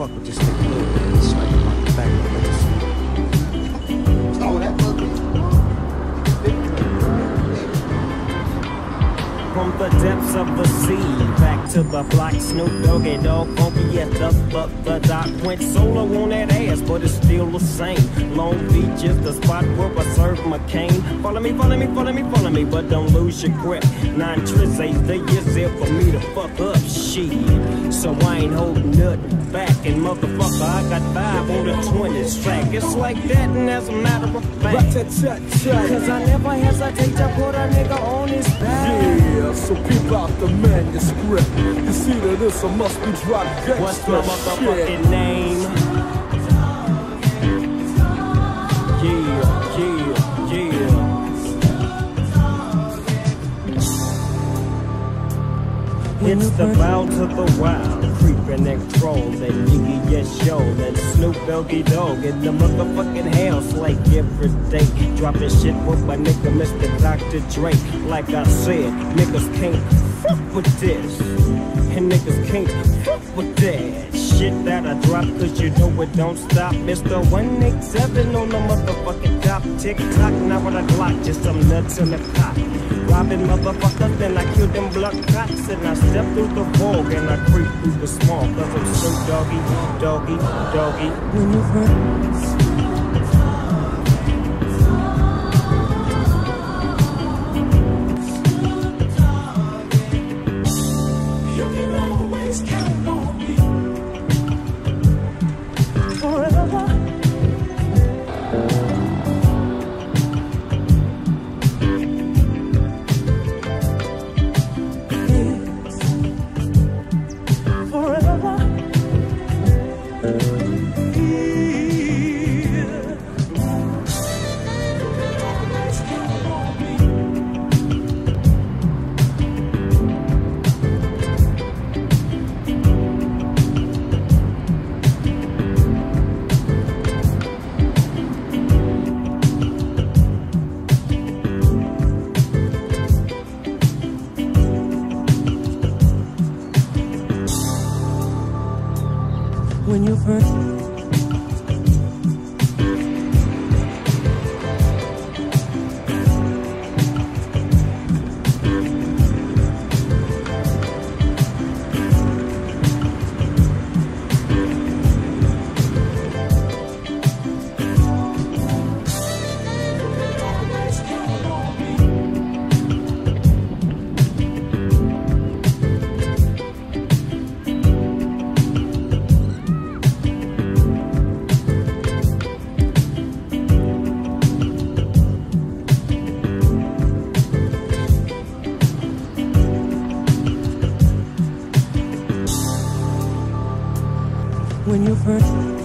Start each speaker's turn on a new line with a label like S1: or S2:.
S1: fuck with this nigga him the back oh, of the From the depths of the sea, back to the black Snoop Doggy Dogg, funky at the but the doc went solo on that ass, but it's still the same. Long Beach is the spot where I serve my cane. Follow me, follow me, follow me, follow me, but don't lose your grip. Nine tricks, eight the there for me to fuck up, shit. So I ain't holding nothing back. And motherfucker, I got five on the 20 track. It's like that, and as a matter of fact. Cause I never hesitate to put a nigga on his back.
S2: Yeah, so peep out the manuscript. You see that this a must be drop gangsta
S1: What's my
S2: shit.
S1: motherfucking name? It's the bow to the wild, creeping and crawling, Yiggy yes yo, and Snoop Doggy Dogg in the motherfucking house like every day. Dropping shit with my nigga Mr. Dr. Dre. Like I said, niggas can't fuck with this, and niggas can't fuck with that. Shit that I drop, cause you know it don't stop. Mr. 187 on the motherfucking top. Tick tock, now what I Glock, just some nuts in the pot. Robbing motherfuckers, then I kill them blood cops. And I step through the fog and I creep through the small Cause I'm Snoop Doggy, Doggy, Doggy.
S2: When You
S1: When you first when you first